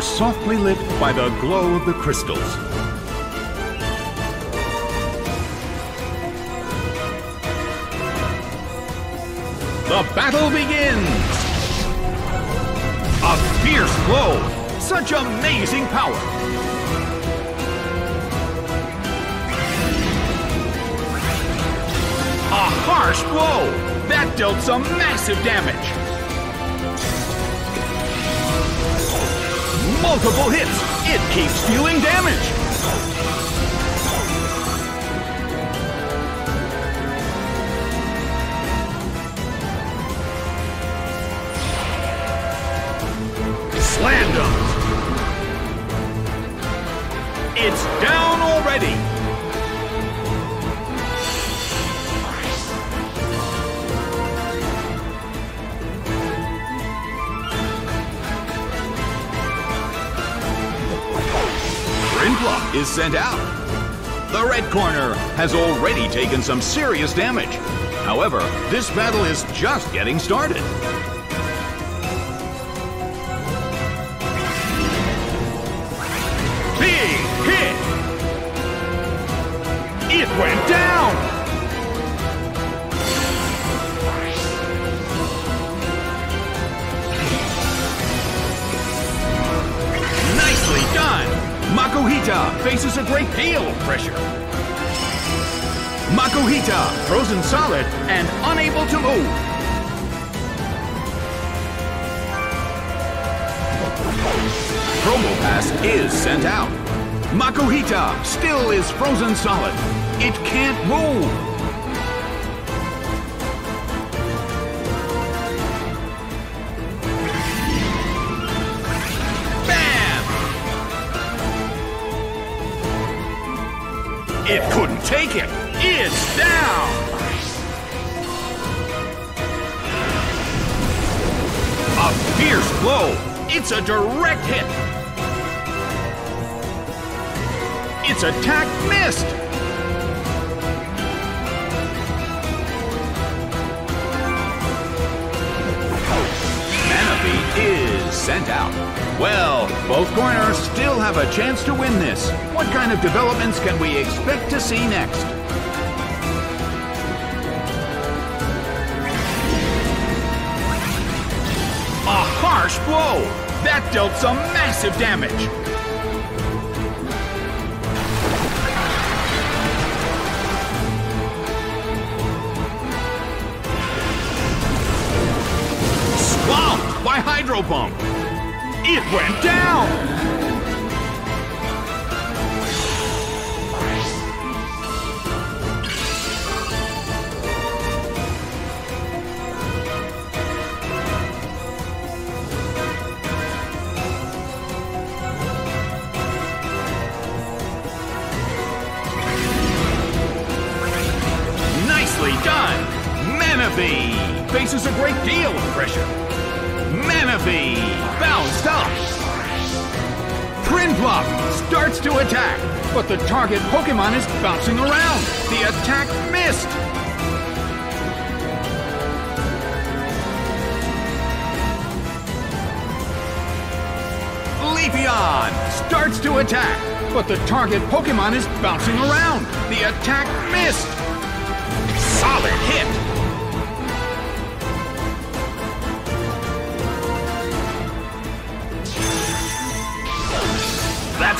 are softly lit by the glow of the crystals. The battle begins! A fierce glow! Such amazing power! A harsh blow! That dealt some massive damage! Multiple hits! It keeps dealing damage! Is sent out. The red corner has already taken some serious damage. However, this battle is just getting started. Great of pressure. Makuhita, frozen solid and unable to move. Probopass is sent out. Makuhita still is frozen solid. It can't move. It couldn't take it. It's down. A fierce blow. It's a direct hit. Its attack missed. Sent out. Well, both corners still have a chance to win this. What kind of developments can we expect to see next? A harsh blow! That dealt some massive damage! Swamped by Hydro Pump! It went down! Nicely done! Manaphy faces a great deal of pressure. Manaphy bounced up. Starts to attack, but the target Pokemon is bouncing around. The attack missed. Leafeon starts to attack, but the target Pokemon is bouncing around. The attack missed. Solid hit.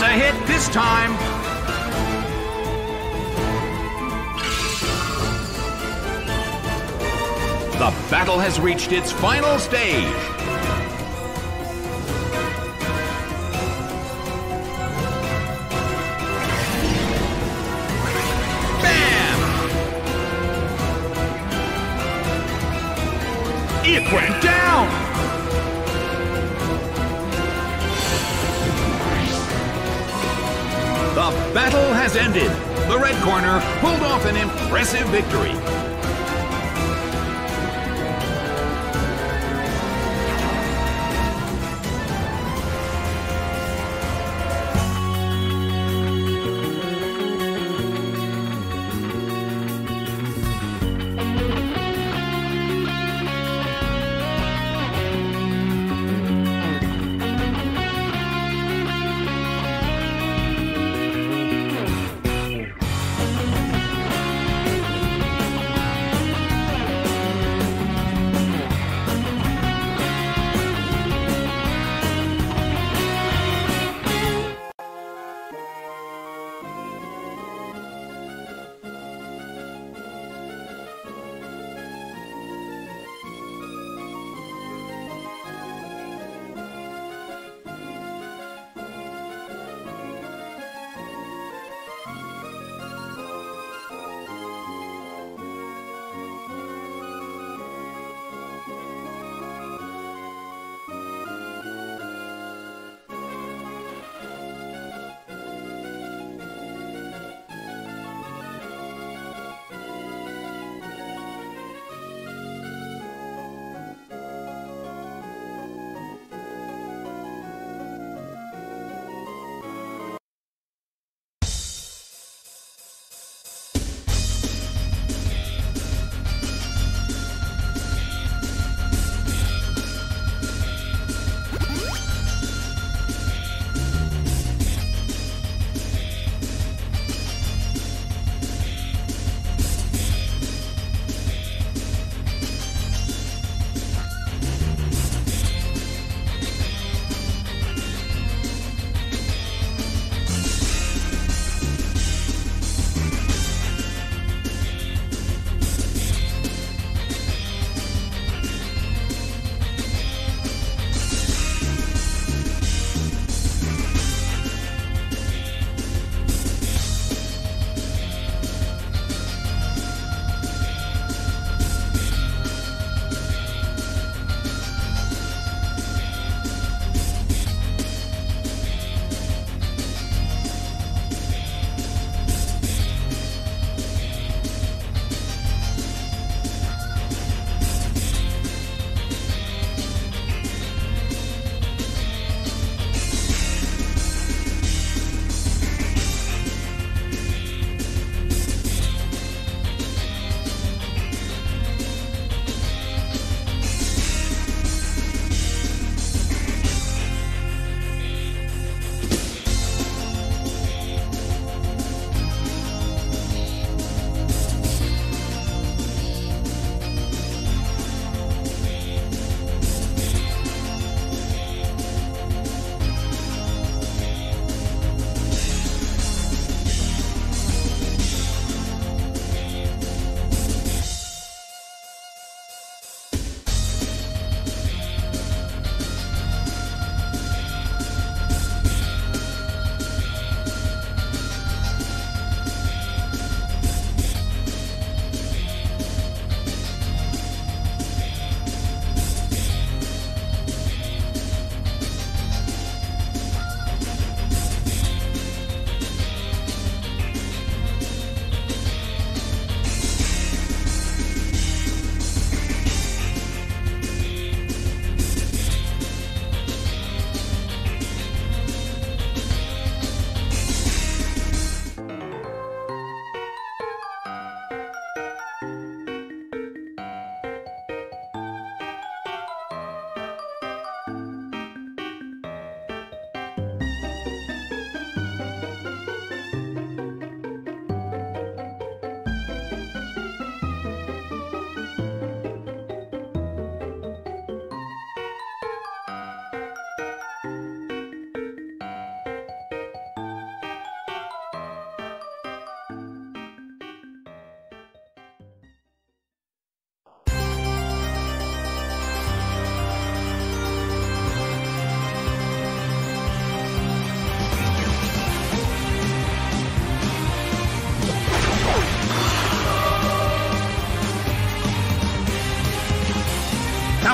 That's a hit this time. The battle has reached its final stage. Has ended. The red corner pulled off an impressive victory.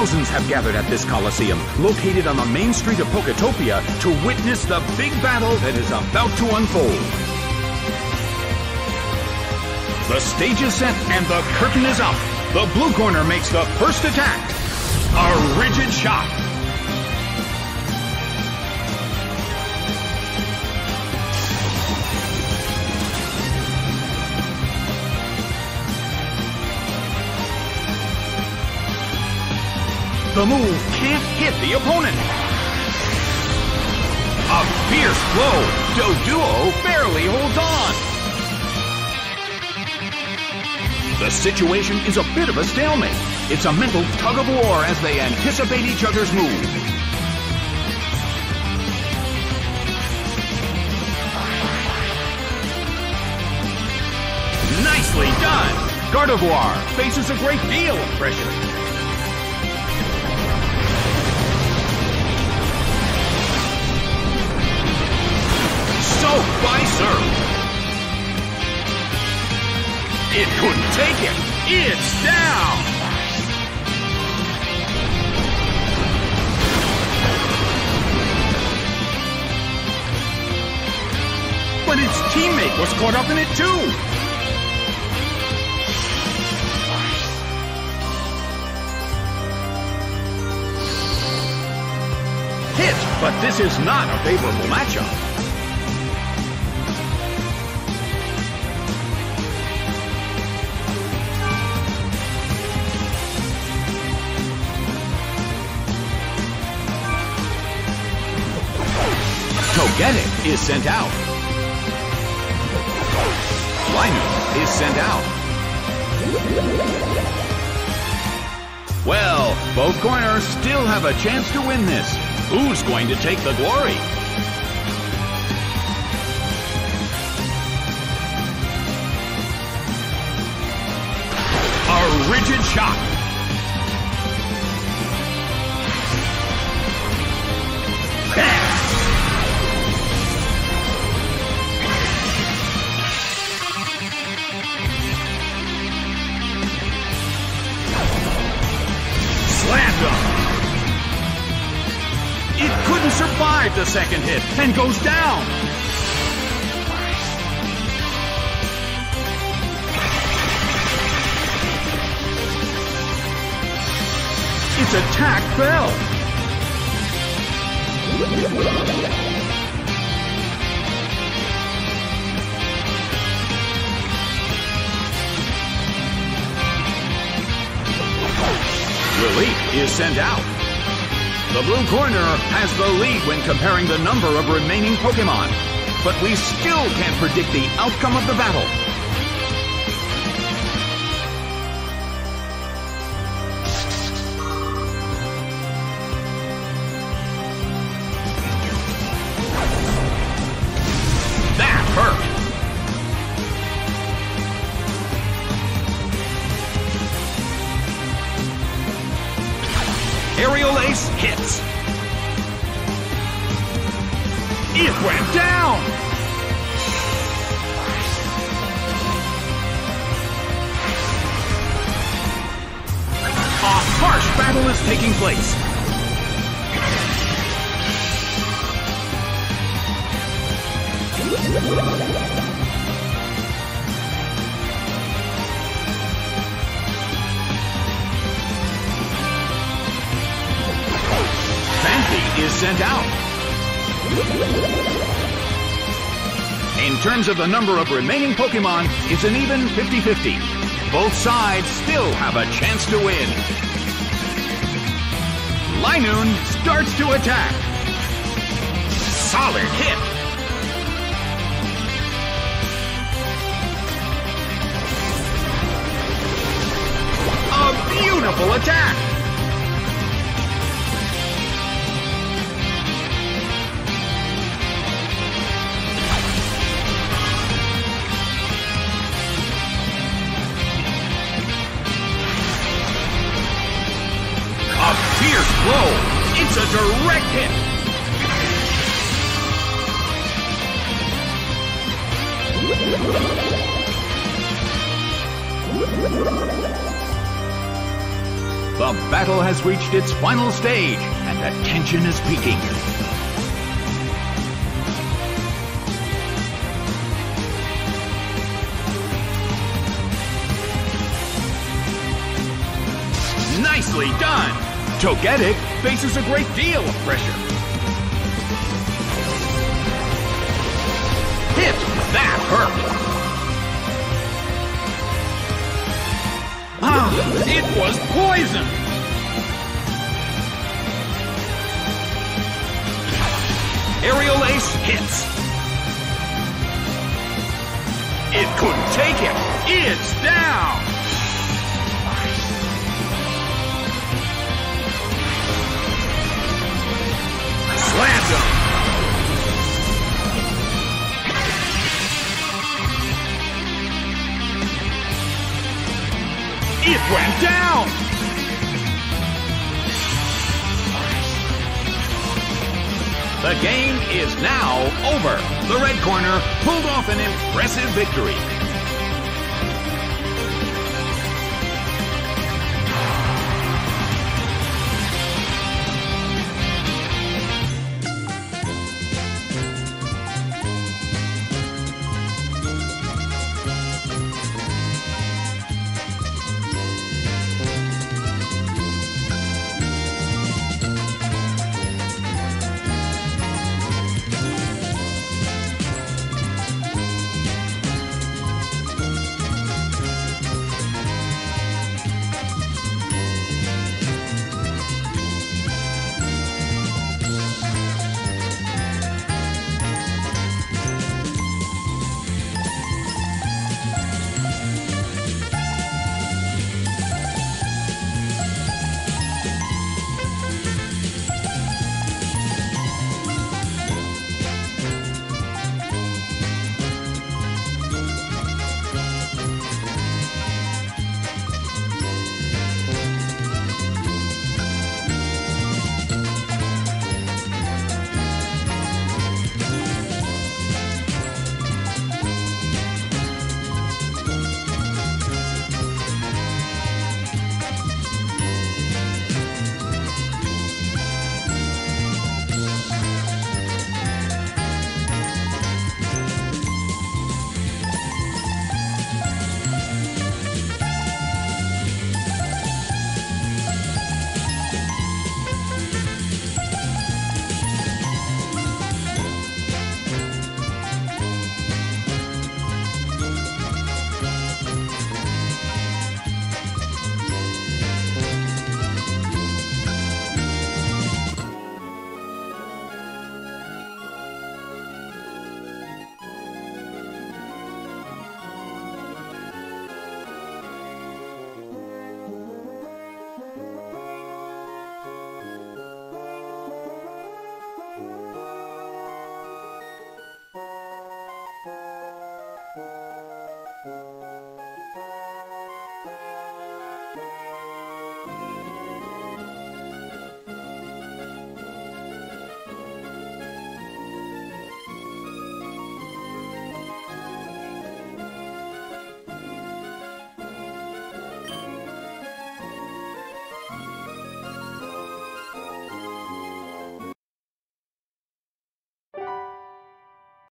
Thousands have gathered at this Coliseum, located on the main street of Poketopia, to witness the big battle that is about to unfold. The stage is set and the curtain is up. The blue corner makes the first attack. A rigid shot. The move can't hit the opponent. A fierce blow. Doduo barely holds on. The situation is a bit of a stalemate. It's a mental tug of war as they anticipate each other's move. Nicely done! Gardevoir faces a great deal of pressure. By Surf. It couldn't take it. It's down. But its teammate was caught up in it too. Hit, but this is not a favorable matchup. Togetic is sent out. Linoone is sent out. Well, both corners still have a chance to win this. Who's going to take the glory? A rigid shot. Goes down. Its attack fell. Lileep is sent out. The blue corner has the lead when comparing the number of remaining Pokemon. But we still can't predict the outcome of the battle. Aerial Ace hits. It went down! A harsh battle is taking place. Is sent out. In terms of the number of remaining Pokemon, it's an even 50-50. Both sides still have a chance to win. Linoone starts to attack. Solid hit. A beautiful attack. It's a direct hit. The battle has reached its final stage, and the tension is peaking. Nicely done! Togetic faces a great deal of pressure. Hit! That hurt! Ah, it was poison! Aerial Ace hits. It couldn't take it. It's down. It went down! The game is now over. The red corner pulled off an impressive victory.